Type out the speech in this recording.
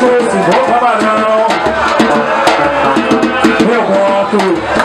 Let's go to the